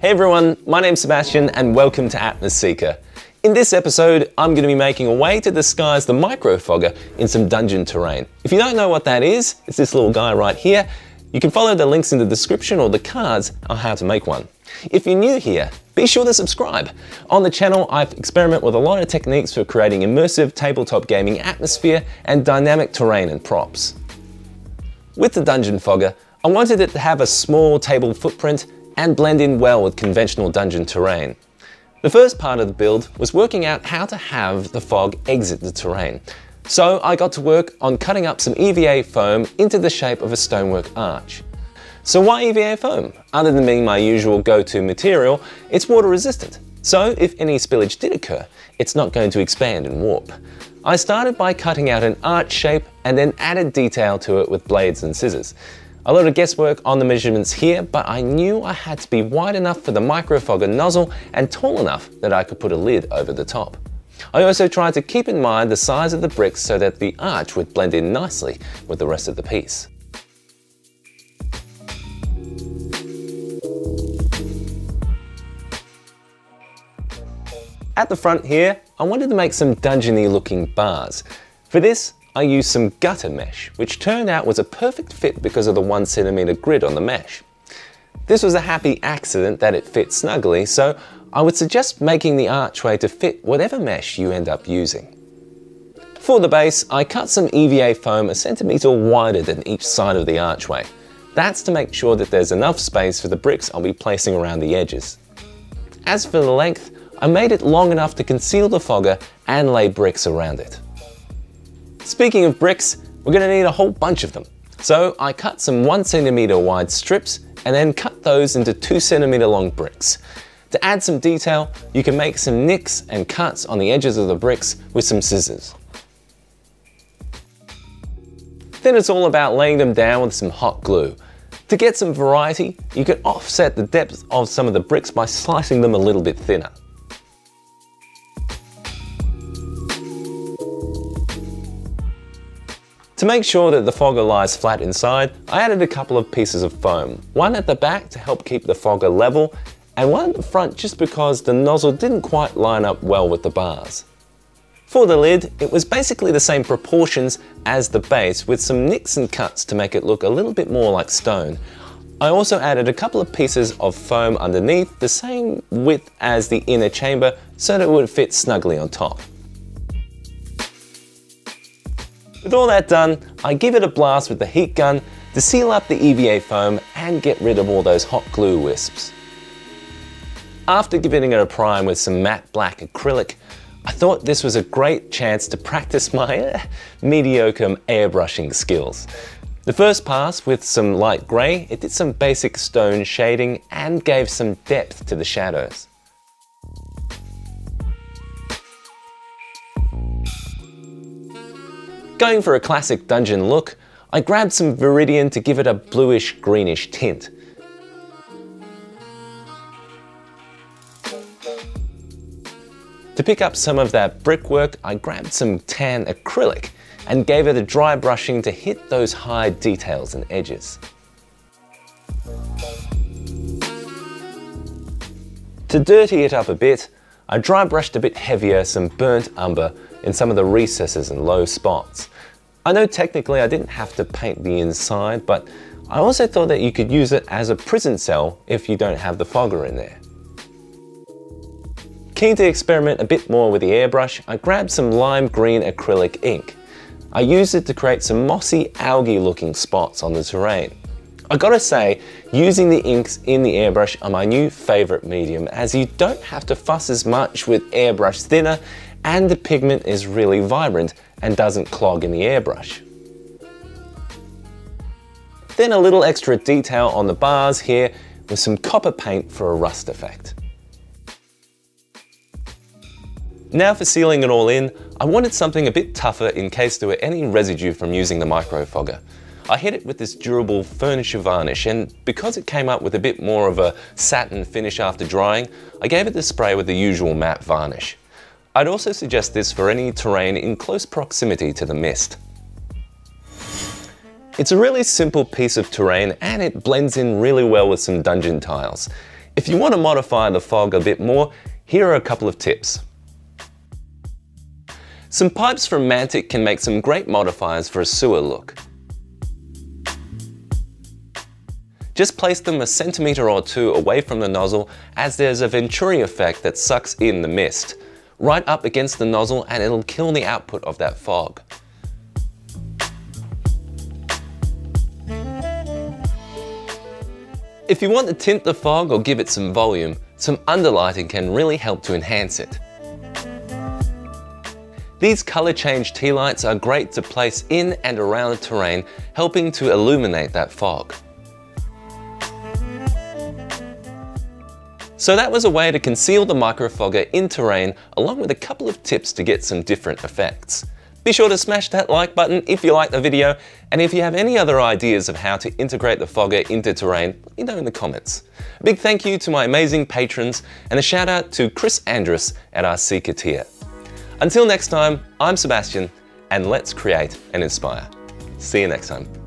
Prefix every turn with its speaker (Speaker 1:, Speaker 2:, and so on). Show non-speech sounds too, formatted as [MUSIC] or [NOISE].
Speaker 1: Hey everyone, my name's Sebastian and welcome to Atmoseeker. In this episode, I'm going to be making a way to disguise the microfogger in some dungeon terrain. If you don't know what that is, it's this little guy right here. You can follow the links in the description or the cards on how to make one. If you're new here, be sure to subscribe. On the channel, I've experimented with a lot of techniques for creating immersive tabletop gaming atmosphere and dynamic terrain and props. With the Dungeon Fogger, I wanted it to have a small table footprint and blend in well with conventional dungeon terrain. The first part of the build was working out how to have the fog exit the terrain. So I got to work on cutting up some EVA foam into the shape of a stonework arch. So why EVA foam? Other than being my usual go-to material, it's water resistant. So if any spillage did occur, it's not going to expand and warp. I started by cutting out an arch shape and then added detail to it with blades and scissors. A lot of guesswork on the measurements here, but I knew I had to be wide enough for the microfogger nozzle and tall enough that I could put a lid over the top. I also tried to keep in mind the size of the bricks so that the arch would blend in nicely with the rest of the piece. At the front here, I wanted to make some dungeony looking bars. For this, I used some gutter mesh, which turned out was a perfect fit because of the one centimeter grid on the mesh. This was a happy accident that it fit snugly, so I would suggest making the archway to fit whatever mesh you end up using. For the base, I cut some EVA foam a centimeter wider than each side of the archway. That's to make sure that there's enough space for the bricks I'll be placing around the edges. As for the length, I made it long enough to conceal the fogger and lay bricks around it. Speaking of bricks, we're going to need a whole bunch of them. So I cut some 1 centimeter wide strips and then cut those into 2 centimeter long bricks. To add some detail, you can make some nicks and cuts on the edges of the bricks with some scissors. Then it's all about laying them down with some hot glue. To get some variety, you can offset the depth of some of the bricks by slicing them a little bit thinner. To make sure that the fogger lies flat inside, I added a couple of pieces of foam. One at the back to help keep the fogger level, and one at the front just because the nozzle didn't quite line up well with the bars. For the lid, it was basically the same proportions as the base with some nicks and cuts to make it look a little bit more like stone. I also added a couple of pieces of foam underneath, the same width as the inner chamber, so that it would fit snugly on top. With all that done, I give it a blast with the heat gun to seal up the EVA foam and get rid of all those hot glue wisps. After giving it a prime with some matte black acrylic, I thought this was a great chance to practice [LAUGHS] my mediocre airbrushing skills. The first pass with some light grey, it did some basic stone shading and gave some depth to the shadows. Going for a classic dungeon look, I grabbed some Viridian to give it a bluish greenish tint. To pick up some of that brickwork, I grabbed some tan acrylic and gave it a dry brushing to hit those high details and edges. To dirty it up a bit, I dry brushed a bit heavier some burnt umber in some of the recesses and low spots. I know technically I didn't have to paint the inside, but I also thought that you could use it as a prison cell if you don't have the fogger in there. Keen to experiment a bit more with the airbrush, I grabbed some lime green acrylic ink. I used it to create some mossy algae looking spots on the terrain. I gotta say, using the inks in the airbrush are my new favorite medium as you don't have to fuss as much with airbrush thinner and the pigment is really vibrant and doesn't clog in the airbrush. Then a little extra detail on the bars here with some copper paint for a rust effect. Now for sealing it all in, I wanted something a bit tougher in case there were any residue from using the microfogger. I hit it with this durable furniture varnish and because it came up with a bit more of a satin finish after drying, I gave it the spray with the usual matte varnish. I'd also suggest this for any terrain in close proximity to the mist. It's a really simple piece of terrain and it blends in really well with some dungeon tiles. If you want to modify the fog a bit more, here are a couple of tips. Some pipes from Mantic can make some great modifiers for a sewer look. Just place them a centimetre or two away from the nozzle as there's a Venturi effect that sucks in the mist. Right up against the nozzle and it'll kill the output of that fog. If you want to tint the fog or give it some volume, some underlighting can really help to enhance it. These color change tea lights are great to place in and around the terrain, helping to illuminate that fog. So that was a way to conceal the microfogger in terrain along with a couple of tips to get some different effects. Be sure to smash that like button if you like the video and if you have any other ideas of how to integrate the fogger into terrain, let me know in the comments. A big thank you to my amazing patrons and a shout out to Chris Andrus at our Seeker tier. Until next time, I'm Sebastian and let's create and inspire. See you next time.